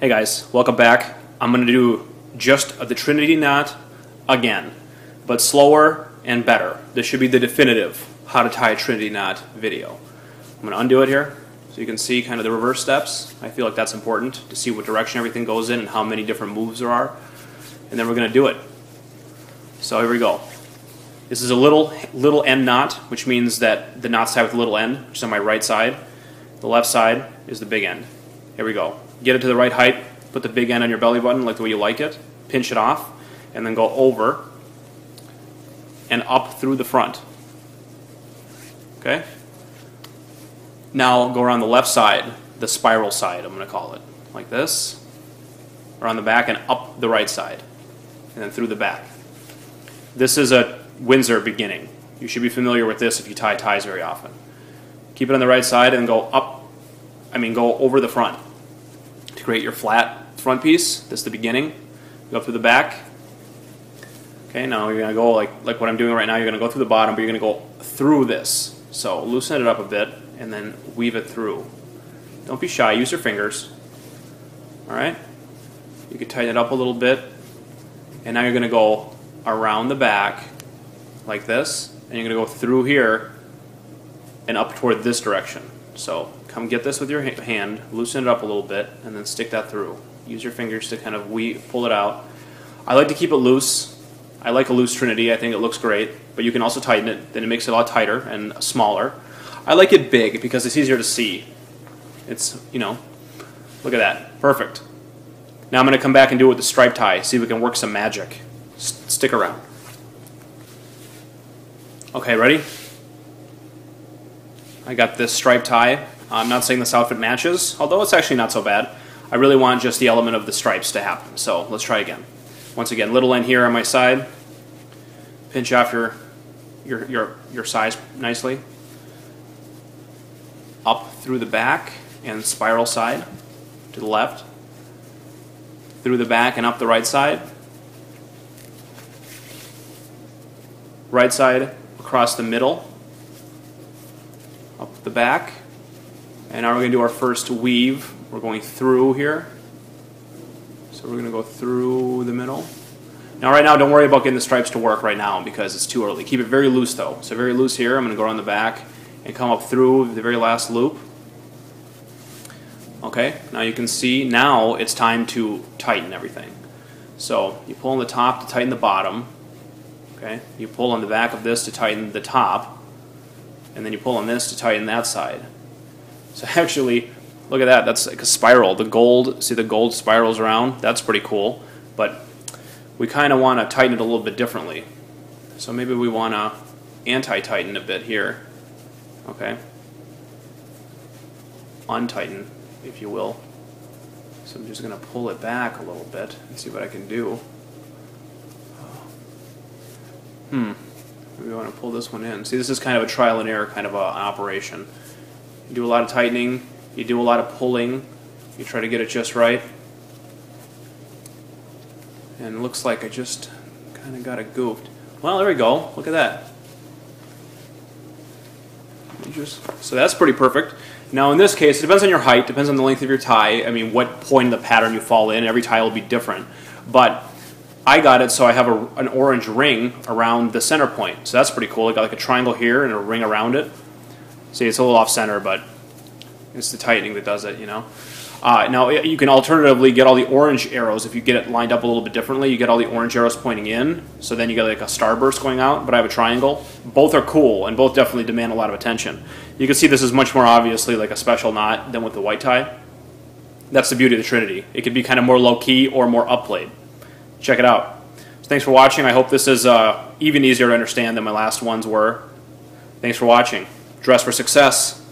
Hey guys, welcome back. I'm going to do just the Trinity knot again, but slower and better. This should be the definitive how to tie a Trinity knot video. I'm going to undo it here so you can see kind of the reverse steps. I feel like that's important to see what direction everything goes in and how many different moves there are. And then we're going to do it. So here we go. This is a little little end knot, which means that the knot's tied with a little end, which is on my right side. The left side is the big end. Here we go. Get it to the right height, put the big end on your belly button like the way you like it, pinch it off, and then go over and up through the front. Okay? Now go around the left side, the spiral side, I'm going to call it, like this, around the back and up the right side, and then through the back. This is a Windsor beginning. You should be familiar with this if you tie ties very often. Keep it on the right side and go up, I mean, go over the front create your flat front piece. This is the beginning. Go through the back. Okay, now you're going to go like, like what I'm doing right now. You're going to go through the bottom, but you're going to go through this. So loosen it up a bit and then weave it through. Don't be shy. Use your fingers. All right? You can tighten it up a little bit. And now you're going to go around the back like this, and you're going to go through here and up toward this direction. So come get this with your hand, loosen it up a little bit, and then stick that through. Use your fingers to kind of weave, pull it out. I like to keep it loose. I like a loose Trinity. I think it looks great, but you can also tighten it. Then it makes it a lot tighter and smaller. I like it big because it's easier to see. It's, you know, look at that. Perfect. Now I'm going to come back and do it with the stripe tie, see if we can work some magic. S stick around. Okay, ready? I got this stripe tie. I'm not saying this outfit matches, although it's actually not so bad. I really want just the element of the stripes to happen. So let's try again. Once again, little end here on my side. Pinch off your, your, your, your size nicely. Up through the back and spiral side to the left. Through the back and up the right side. Right side across the middle, the back. And now we're going to do our first weave. We're going through here. So we're going to go through the middle. Now right now, don't worry about getting the stripes to work right now because it's too early. Keep it very loose though. So very loose here. I'm going to go around the back and come up through the very last loop. Okay, now you can see now it's time to tighten everything. So you pull on the top to tighten the bottom. Okay, you pull on the back of this to tighten the top, and then you pull on this to tighten that side. So actually, look at that. That's like a spiral. The gold, see the gold spirals around. That's pretty cool. But we kind of want to tighten it a little bit differently. So maybe we want to anti-tighten a bit here. Okay. Untighten, if you will. So I'm just going to pull it back a little bit and see what I can do. Hmm. We want to pull this one in. See, this is kind of a trial and error kind of a, an operation. You do a lot of tightening, you do a lot of pulling, you try to get it just right. And looks like I just kind of got it goofed. Well, there we go. Look at that. Just, so that's pretty perfect. Now in this case, it depends on your height, depends on the length of your tie. I mean, what point in the pattern you fall in. Every tie will be different. But I got it so I have a, an orange ring around the center point. So that's pretty cool. I got like a triangle here and a ring around it. See, it's a little off center, but it's the tightening that does it, you know. Uh, now you can alternatively get all the orange arrows if you get it lined up a little bit differently. You get all the orange arrows pointing in, so then you get like a starburst going out. But I have a triangle. Both are cool and both definitely demand a lot of attention. You can see this is much more obviously like a special knot than with the white tie. That's the beauty of the Trinity. It could be kind of more low key or more upplayed check it out. So thanks for watching. I hope this is uh, even easier to understand than my last ones were. Thanks for watching. Dress for success.